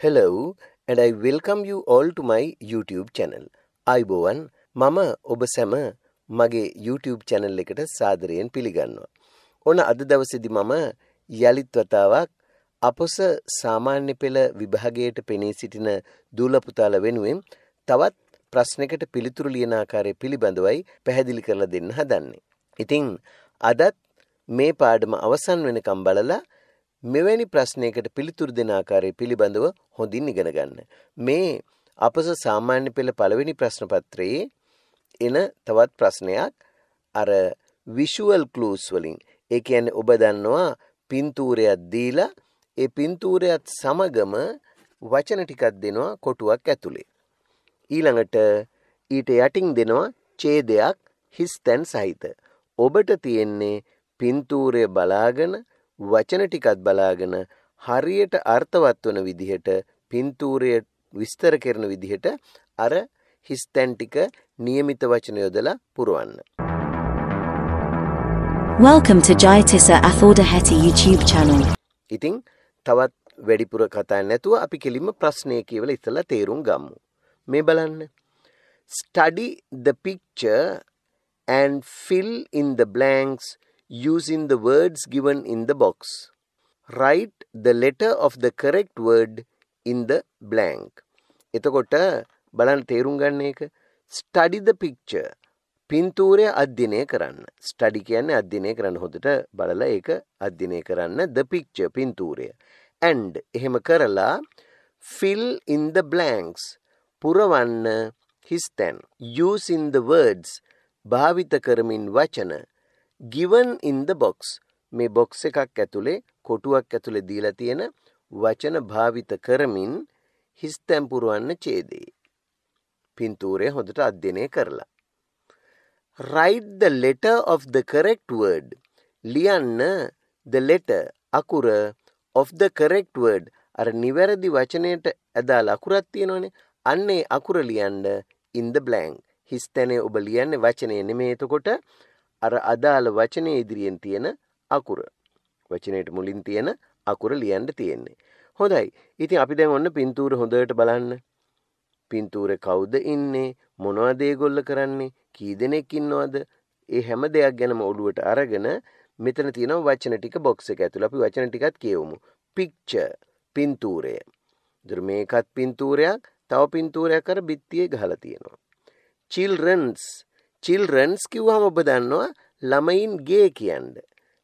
Hello and I welcome you all to my YouTube channel. අයිබෝවන් මම ඔබ සැම මගේ YouTube channel එකට සාදරයෙන් පිළිගන්නවා. ඔන්න අද දවසේදී මම යලිත් වතාවක් අපොස සාමාන්‍ය පෙළ විභාගයට පෙනී සිටින දූල පුතාලා වෙනුවෙන් තවත් ප්‍රශ්නයකට පිළිතුරු ලියන ආකාරය පිළිබඳවයි පැහැදිලි කරලා දෙන්න හදන්නේ. ඉතින් අදත් මේ පාඩම අවසන් වෙනකම් බලලා මෙවැනි ප්‍රශ්නයකට පිළිතුරු දෙන ආකාරය පිළිබඳව හොඳින් ඉගෙන ගන්න. මේ අපස සාමාන්‍ය පෙළ පළවෙනි ප්‍රශ්න පත්‍රයේ එන තවත් ප්‍රශ්නයක් අර විෂුවල් ක්ලූස් වලින් ඒ කියන්නේ ඔබ දන්නවා පින්තූරයක් දීලා ඒ පින්තූරයත් සමගම වචන ටිකක් දෙනවා කොටුවක් ඇතුලේ. ඊළඟට ඊට යටින් දෙනවා ඡේදයක් හිස් තැන් සහිත. ඔබට තියෙන්නේ පින්තූරය බලාගෙන වචන ටිකත් බලාගෙන හරියට අර්ථවත් වන විදිහට පින්තූරය විස්තර කරන විදිහට අර හිස්තැන් ටික નિયમિત වචන යොදලා පුරවන්න. Welcome to Jayatissa Athoda Hetty YouTube channel. ඉතින් තවත් වැඩිපුර කතා නැතුව අපි කෙලින්ම ප්‍රශ්නය කියවලා ඉතලා තේරුම් ගමු. මේ බලන්න. Study the picture and fill in the blanks using the words given in the box. Write the letter of the correct word in the blank. එතකොට බලන්න තේරුම් ගන්න එක study the picture පින්තූරය අධ්‍යයනය කරන්න. study කියන්නේ අධ්‍යයනය කරන්න හොඳට බලලා ඒක අධ්‍යයනය කරන්න the picture පින්තූරය. and එහෙම කරලා fill in the blanks පුරවන්න හිස්තැන් using the words භාවිත කරමින් වචන given in the box. මේ බොක්ස් එකක් ඇතුලේ කොටුවක් ඇතුලේ දීලා තියෙන වචන භාවිත කරමින් හිස් තැන් පුරවන්න ඡේදේ. පින්තූරය හොඳට අධ්‍යයනය කරලා. write the letter of the correct word. ලියන්න the letter අකුර of the correct word. අර නිවැරදි වචනයට අදාළ අකුරක් තියෙනවනේ. අන්නේ අකුර ලියන්න in the blank. හිස් තැනේ ඔබ ලියන්නේ වචනේ නෙමෙයි. එතකොට අර අදාළ වචනය ඉදිරියෙන් තියෙන අකුර. වචනයට මුලින් තියෙන අකුර ලියන්න තියෙන්නේ. හොඳයි. ඉතින් අපි දැන් ඔන්න පින්තූර හොඳට බලන්න. පින්තූරේ කවුද ඉන්නේ? මොනවද ඒගොල්ල කරන්නේ? කී දෙනෙක් ඉන්නවද? ඒ හැම දෙයක් ගැනම ඔළුවට අරගෙන මෙතන තියෙනවා වචන ටික බොක්ස් එක ඇතුළේ. අපි වචන ටිකත් කියවමු. picture පින්තූරය. ඉතින් මේකත් පින්තූරයක්, තව පින්තූරයක් අර බිත්තියේ ගහලා තියෙනවා. children's චිල්රන්ස් කිව්වම ඔබ දන්නවා ළමයින්ගේ කියන්න.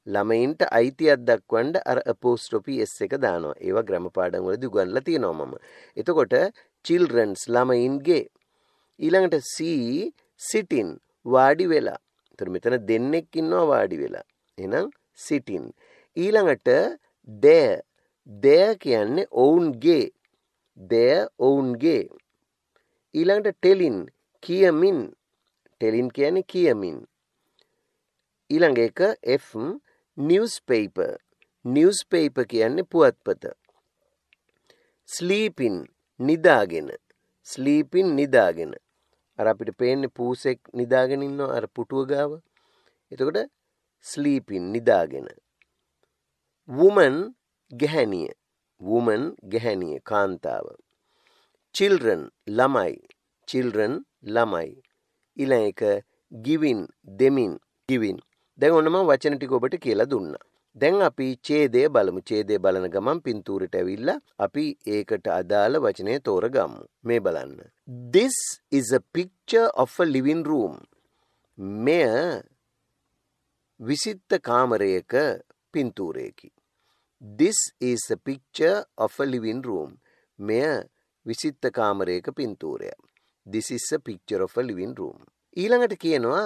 ළමයින්ට අයිතියක් දක්වන්න අර අපෝස්ට්‍රොපි S එක දානවා. ඒවා ග්‍රැම පාඩම් වලදී උගන්ලා තියෙනවා මම. එතකොට children's ළමයින්ගේ ඊළඟට C sitting වාඩි වෙලා. ඒතර මෙතන දෙන්නෙක් ඉන්නවා වාඩි වෙලා. එහෙනම් sitting. ඊළඟට there there කියන්නේ ඔවුන්ගේ. there ඔවුන්ගේ. ඊළඟට telling කියමින් ටෙලින් කියන්නේ කියමින්. ඊළඟ එක F newspaper. newspaper කියන්නේ පුවත්පත. sleeping නිදාගෙන. sleeping නිදාගෙන. අර අපිට පේන්නේ පූසෙක් නිදාගෙන ඉන්නවා අර පුටුව ගාව. එතකොට sleeping නිදාගෙන. woman ගැහැණිය. woman ගැහැණිය කාන්තාව. children ළමයි. children ළමයි. ඊළඟ එක giving දෙමින් giving දැන් ඔන්න මම වචන ටික ඔබට කියලා දුන්නා. දැන් අපි ඡේදය බලමු. ඡේදය බලන ගමන් පින්තූරෙට ඇවිල්ලා අපි ඒකට අදාළ වචනය තෝරගමු. මේ බලන්න. This is a picture of a living room. මෙය විසිත්ත කාමරයක පින්තූරයකි. This is a picture of a living room. මෙය විසිත්ත කාමරයක පින්තූරයක්. This is a picture of a living room. ඊළඟට කියනවා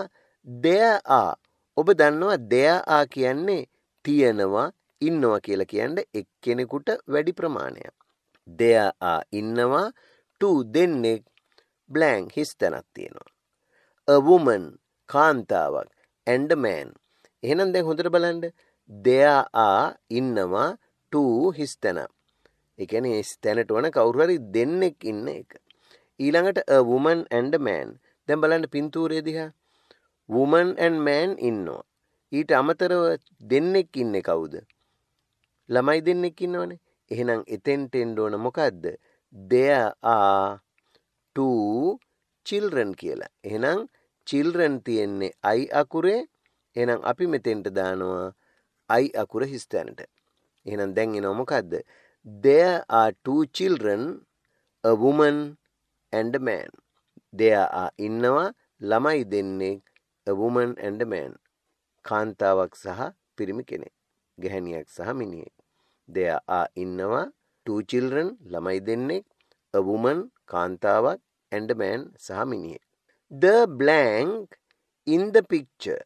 there are. ඔබ දන්නවා there are කියන්නේ තියෙනවා ඉන්නවා කියලා කියන්නේ එක්කෙනෙකුට වැඩි ප්‍රමාණයක්. there are ඉන්නවා two දෙන්නෙක් blank හිස් තැනක් තියෙනවා. a woman කාන්තාවක් and a man. එහෙනම් දැන් හොඳට බලන්න there are ඉන්නවා two හිස් තැන. ඒ කියන්නේ හිස් තැනට වන කවුරු හරි දෙන්නෙක් ඉන්න එක. ඊළඟට a woman and a man. දැන් බලන්න පින්තූරය දිහා. woman and man ඉන්නවා. ඊට අමතරව දෙන්නෙක් ඉන්නේ කවුද? ළමයි දෙන්නෙක් ඉන්නවනේ. එහෙනම් එතෙන්ට එන්න ඕන මොකද්ද? there are two children කියලා. එහෙනම් children තියෙන්නේ i අකුරේ. එහෙනම් අපි මෙතෙන්ට දානවා i අකුර හිස්තැනට. එහෙනම් දැන් එනවා මොකද්ද? There are two children, a woman and a man. There are ඉන්නවා ළමයි දෙන්නේ a woman and a man. කාන්තාවක් සහ පිරිමි කෙනෙක්. ගැහැණියක් සහ මිනිහෙක්. There are ඉන්නවා two children ළමයි දෙන්නෙක් a woman කාන්තාවක් and a man සහ මිනිහෙක්. The blank in the picture.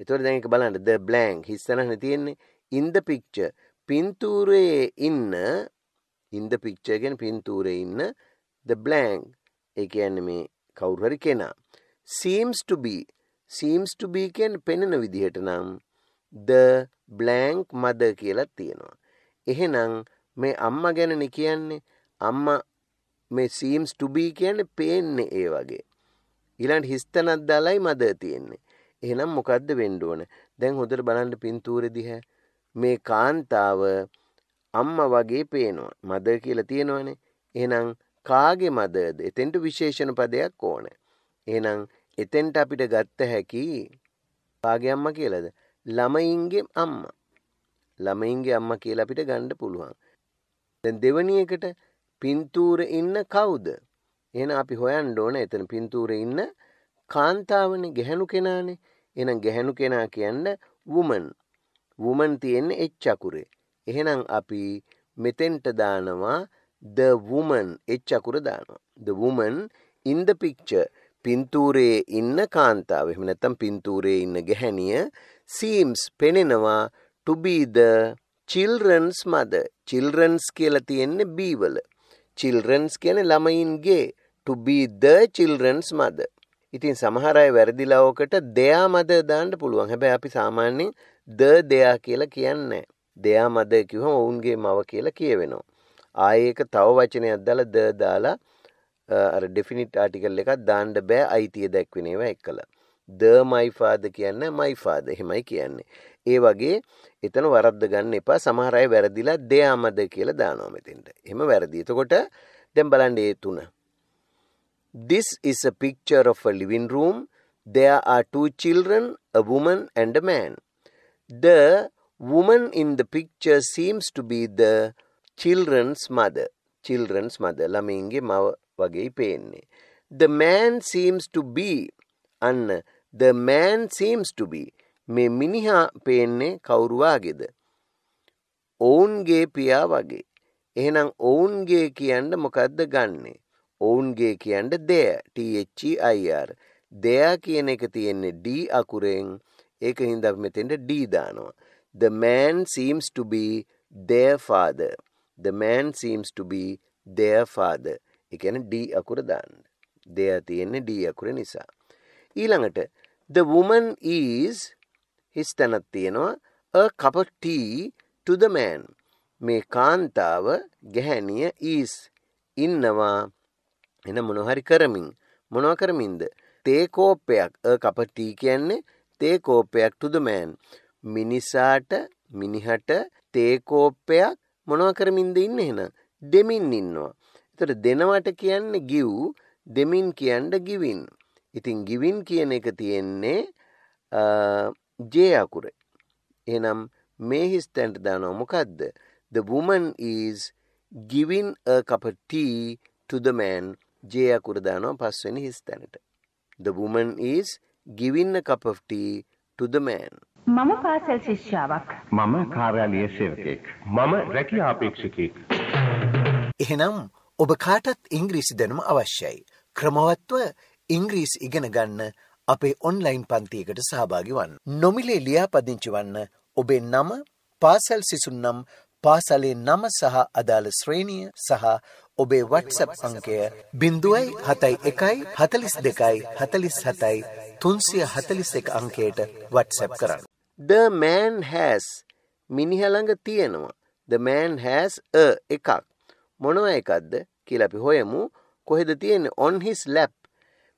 එතකොට දැන් එක බලන්න the blank හිස් තැනක් තියෙන්නේ in the picture පින්තූරයේ ඉන්න in the picture කියන්නේ පින්තූරයේ ඉන්න the blank ඒ කියන්නේ මේ කවුරු හරි කෙනා seems to be seems to be කියන්නේ පෙනෙන විදිහට නම් the blank mother කියලා තියෙනවා. එහෙනම් මේ අම්මා ගැනනේ කියන්නේ අම්මා මේ seems to be කියන්නේ පේන්නේ ඒ වගේ. ඊළඟට හිස්තනක් දාලයි මදර් තියෙන්නේ. එහෙනම් මොකද්ද වෙන්න ඕන? දැන් හොඳට බලන්න පින්තූරෙ දිහා මේ කාන්තාව අම්මා වගේ පේනවා. මදර් කියලා තියෙනවනේ. එහෙනම් කාගේ මදර්ද? එතෙන්ට විශේෂණ පදයක් ඕන. එහෙනම් එතෙන්ට අපිට ගත්ත හැකි කාගේ අම්මා කියලාද? ළමයින්ගේ අම්මා. ළමයින්ගේ අම්මා කියලා අපිට ගන්න පුළුවන්. දැන් දෙවැනි එකට පින්තූරේ ඉන්න කවුද? එහෙනම් අපි හොයන්න ඕන එතන පින්තූරේ ඉන්න කාන්තාවනේ ගැහණු කෙනානේ. එහෙනම් ගැහණු කෙනා කියන්නේ woman. woman තියෙන්නේ එච් අකුරේ. එහෙනම් අපි මෙතෙන්ට දානවා the woman එච් අකුර දානවා. the woman in the picture පින්තූරයේ ඉන්න කාන්තාව. එහෙම නැත්නම් පින්තූරයේ ඉන්න ගැහණිය seems පෙනෙනවා to be the children's mother. children's කියලා තියෙන්නේ b වල. children's කියන්නේ ළමයින්ගේ to be the children's mother. ඉතින් සමහර අය වැරදිලා ඕකට දෙයා මද දාන්න පුළුවන්. හැබැයි අපි සාමාන්‍යයෙන් ද දෙයා කියලා කියන්නේ දෙයා මද කිව්වම ඔවුන්ගේ මව කියලා කියවෙනවා. ආයේ ඒක තව වචනයක් දාලා ද දාලා අර ඩෙෆිනිට් ආටිකල් එකක් දාන්න බෑ අයිතිය දැක්වෙන ඒවා එක්කලා. ද my father කියන්නේ my father එහෙමයි කියන්නේ. ඒ වගේ එතන වරද්ද ගන්න එපා. සමහර අය වැරදිලා දෙයාමද කියලා දානවා මෙතෙන්ට. එහෙම වැරදි. එතකොට දැන් බලන්න ඒ තුන. This is a picture of a living room. There are two children, a woman and a man. The woman in the picture seems to be the children's mother. Children's mother. ළමයින්ගේ මව වගේ පේන්නේ. The man seems to be අන්න the man seems to be මේ මිනිහා පේන්නේ කවුරු වාගේද? ඔවුන්ගේ පියා වගේ. එහෙනම් ඔවුන්ගේ කියන්න මොකද්ද ගන්නෙ? ඔවුන්ගේ කියන්න දෙය THEIR දෙයා කියන එක තියෙන්නේ D අකුරෙන් ඒක හින්දා මෙතෙන්ට D දානවා the man seems to be their father the man seems to be their father. ඒ කියන්නේ D අකුර දාන්න. දෙයා තියෙන්නේ D අකුර නිසා. ඊළඟට the woman is හිස් තැනක් තියෙනවා a cup of tea to the man. මේ කාන්තාව ගැහැණිය is. ඉන්නවා. එන මොනහරි කරමින්. මොනව කරමින්ද? තේ කෝප්පයක්. කපටී කියන්නේ තේ කෝප්පයක් to the man. මිනිසාට මිනිහට තේ කෝප්පයක් මොනව කරමින්ද ඉන්නේ එහෙනම් දෙමින් ඉන්නවා. ඒතර දෙනවට කියන්නේ give දෙමින් කියන්න giving. ඉතින් giving කියන එක තියෙන්නේ J අකුරේ. එහෙනම් මේ හිස්තැන්ට දානවා මොකද්ද? The woman is giving a cup of tea to the man J අකුර දානවා පස්වෙනි හිස් තැනට. The woman is giving a cup of tea to the man. මම පාසල් ශිෂ්‍යාවක්. මම කාර්යාලීය සේවකයෙක්. මම රැකියා අපේක්ෂකයෙක්. එහෙනම් ඔබ කාටත් ඉංග්‍රීසි දැනුම අවශ්‍යයි. ක්‍රමවත්ව ඉංග්‍රීසි ඉගෙන ගන්න අපේ ඔන්ලයින් පන්තියකට සහභාගි වන්න. නොමිලේ ලියාපදිංචි වන්න ඔබේ නම පාසල් සිසුන් නම් පාසලේ නම සහ අදාළ ශ්‍රේණිය සහ ඔබේ වටසප් අංකය බින්දුවයි හතයි එකයි හතලිස් දෙකයි හතලිස් හතයි තුන්සිය හතලිස් එක අංකයට වටසැප් කරන්න. The man has මිනිහළඟ තියෙනවා. The man has a එකක්. මොනව එකක්ද කියලා අපි හොයමු. කොහෙද තියෙන්නේ on his lap.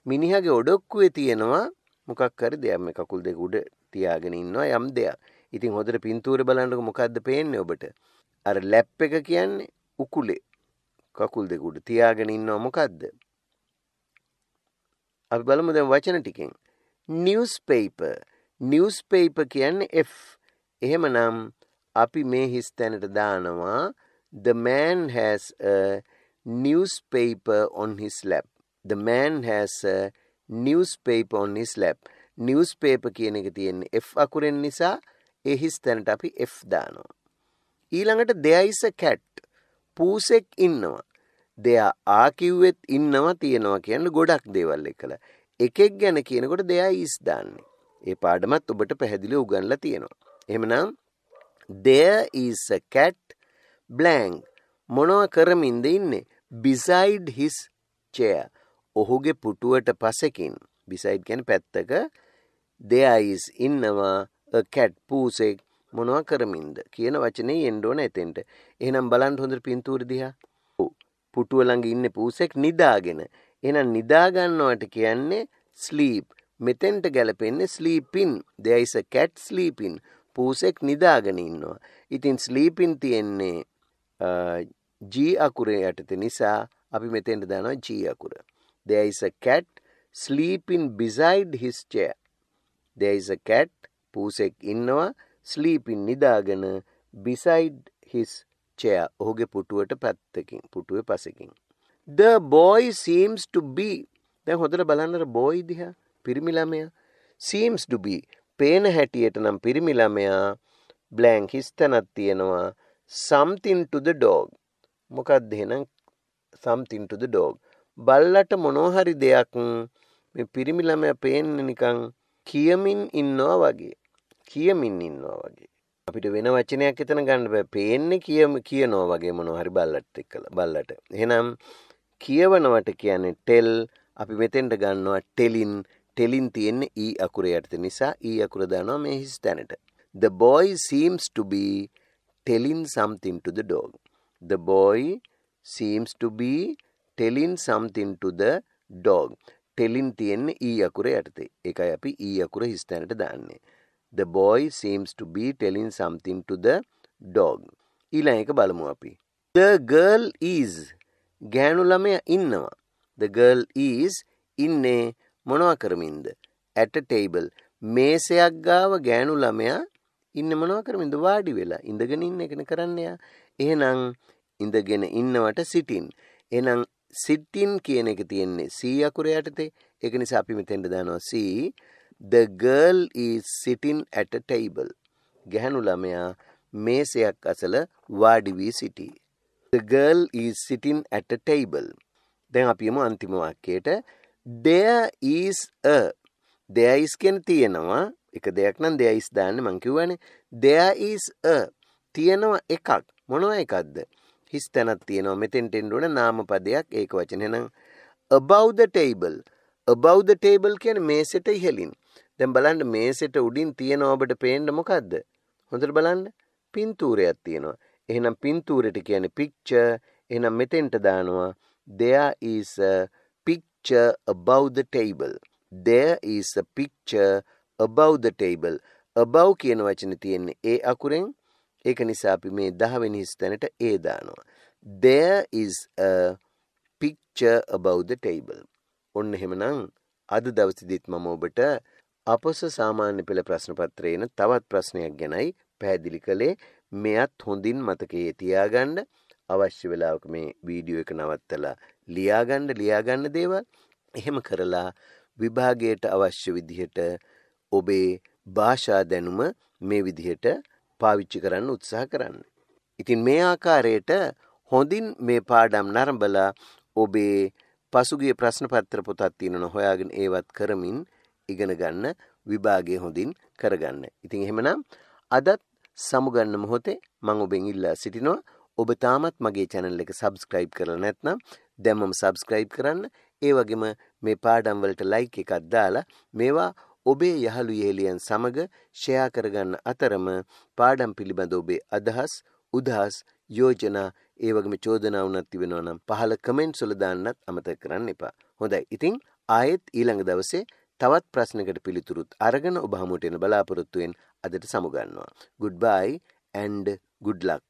මිනිහගේ ඔඩොක්කුවේ තියෙනවා මොකක් හරි දෙයක් මේ කකුල් දෙක උඩ තියාගෙන ඉන්නවා යම් දෙයක්. ඉතින් හොඳට පින්තූරේ බලනකොට මොකද්ද පේන්නේ ඔබට? අර ලැප් එක කියන්නේ උකුලේ කකුල් දෙකුට තියාගෙන ඉන්නවා මොකක්ද අපි බලමු දැන් වචන ටිකෙන් newspaper newspaper කියන්නේ F. එහෙමනම් අපි මේ හිස් තැනට දානවා the man has a newspaper on his lap. The man has a newspaper on his lap. newspaper කියන එක තියෙන්නේ F අකුරෙන් නිසා ඒ හිස් තැනට අපි F දානවා. ඊළඟට there is a cat. පූසෙක් ඉන්නවා. දෙයා ආ කිව්වෙත් ඉන්නවා තියෙනවා කියන්න ගොඩක් දේවල් එකල. එකෙක් ගැන කියනකොට දෙයා ඊස් දාන්නේ. ඒ පාඩමත් ඔබට පැහැදිලි උගන්ලා තියෙනවා. එහෙමනම් there is a cat blank මොනවා කරමින්ද ඉන්නේ beside his chair ඔහුගේ පුටුවට පසකින් beside කියන්නේ පැත්තක there is ඉන්නවා a cat පූසෙක් මොනවා කරමින්ද කියන වචනේ එන්න ඕන එතෙන්ට. එහෙනම් බලන්න හොඳට පින්තූර දිහා. පුටුව ළඟ ඉන්නේ පූසෙක් නිදාගෙන. එහෙනම් නිදා ගන්නවට කියන්නේ sleep. මෙතෙන්ට ගැලපෙන්නේ sleeping. there is a cat sleeping. පූසෙක් නිදාගෙන ඉන්නවා. ඉතින් sleeping තියෙන්නේ G අකුරේ යටතේ නිසා අපි මෙතෙන්ට දානවා G අකුර. there is a cat sleeping beside his chair. there is a cat පූසෙක් ඉන්නවා sleeping නිදාගෙන beside his chair ඔහුගේ පුටුවට පැත්තකින් පුටුවේ පසකින් the boy seems to be දැන් හොඳට බලන්න boy දිහා පිරිමි ළමයා. seems to be පේන හැටියට නම් පිරිමි ළමයා blank හිස්තැනක් තියෙනවා. something to the dog මොකක්ද එහෙනම් something to the dog බල්ලට මොනවා හරි දෙයක් මේ පිරිමි ළමයා පේන්නේ නිකන් කියමින් ඉන්නවා වගේ. කියමින් ඉන්නවා වගේ. අපිට වෙන වචනයක් එතන ගන්න බෑ. පේන්නේ කියම කියනවා වගේ මොනවා හරි බල්ලට එක්කලා බල්ලට. එහෙනම් කියවනවට කියන්නේ ටෙල්. අපි මෙතෙන්ට ගන්නවා ටෙලින්. ටෙලින් තියෙන්නේ ඊ අකුර යටතේ නිසා ඊ අකුර දානවා මේ හිස් තැනට the boy seems to be telling something to the dog the boy seems to be telling something to the dog ටෙලින් තියෙන්නේ ඊ අකුර යටතේ ඒකයි අපි ඊ අකුර හිස් තැනට දාන්නේ The boy seems to be telling something to the dog. ඊළඟ එක බලමු අපි. The girl is ගෑනු ළමයා ඉන්නවා. The girl is ඉන්නේ මොනවා කරමින්ද? at a table. මේසයක් ගාව ගෑනු ළමයා ඉන්න මොනවා කරමින්ද? වාඩි වෙලා ඉඳගෙන ඉන්න එකනේ කරන්නේ යා. එහෙනම් ඉඳගෙන ඉන්නවට සිටින්. එහෙනම් සිටින් කියන එක තියෙන්නේ C අකුර යටතේ. ඒක නිසා අපි මෙතෙන්ට දානවා C The girl is sitting at a table. ගැහැණු ළමයා මේසයක් අසල වාඩි වී සිටී. The girl is sitting at a table. දැන් අපි යමු අන්තිම වාක්‍යයට. There is a there is කියන තියෙනවා එක දෙයක් නම් there is දාන්නේ මං කිව්වනේ. There is a තියෙනවා එකක්. මොනවා එකක්ද? හිස් තැනක් තියෙනවා. මෙතෙන්ට එන්න ඕන නාමපදයක් ඒක වචන. එහෙනම් above the table above the table කියන්නේ මේසෙට ඉහළින්. දැන් බලන්න මේසෙට උඩින් තියෙන ඔබට පේන්න මොකද්ද? හොඳට බලන්න. පින්තූරයක් තියෙනවා. එහෙනම් පින්තූරෙට කියන්නේ picture. එහෙනම් මෙතෙන්ට දානවා there is a picture above the table. there is a picture above the table. above කියන වචනේ තියෙන්නේ ඒ අකුරෙන්. ඒක නිසා අපි මේ 10 වෙනි ස්ථානෙට ඒ දානවා. there is a picture above the table. ඔන්න එහෙමනම් අද දවසේදීත් මම ඔබට අපොස සාමාන්‍ය පෙළ ප්‍රශ්න පත්‍රයේන තවත් ප්‍රශ්නයක් ගැනයි පැහැදිලි කළේ මෙයත් හොඳින් මතකයේ තියාගන්න අවශ්‍ය වෙලාවක මේ වීඩියෝ එක නවත්තලා ලියාගන්න ලියාගන්න දේවල් එහෙම කරලා විභාගයට අවශ්‍ය විදිහට ඔබේ භාෂා දැනුම මේ විදිහට පාවිච්චි කරන්න උත්සාහ කරන්න. ඉතින් මේ ආකාරයට හොඳින් මේ පාඩම් නරඹලා ඔබේ පසුගිය ප්‍රශ්න පත්‍ර පොතක් තියෙනවා හොයාගෙන ඒවත් කරමින් ඉගෙන ගන්න විභාගය හොඳින් කරගන්න. ඉතින් එහෙමනම් අදත් සමුගන්න මොහොතේ මම ඔබෙන් ඉල්ලා සිටිනවා ඔබ තාමත් මගේ channel එක subscribe කරලා නැත්නම් දැම්මම subscribe කරන්න. ඒ වගේම මේ පාඩම් වලට like එකක් දාලා මේවා ඔබේ යහළු යෙහෙලියන් සමග ෂෙයා කරගන්න අතරම පාඩම් පිළිබඳ ඔබේ අදහස් උදහස් යෝජනා ඒ වගේම චෝදනා වුණත් තිබෙනවා නම් පහළ කමෙන්ට්ස් වල දාන්නත් අමතක කරන්න එපා. හොඳයි. ඉතින් ආයෙත් ඊළඟ දවසේ තවත් ප්‍රශ්නකට පිළිතුරුත් අරගෙන ඔබ හමුවට එන බලාපොරොත්තුවෙන් අදට සමුගන්නවා. goodbye and good luck.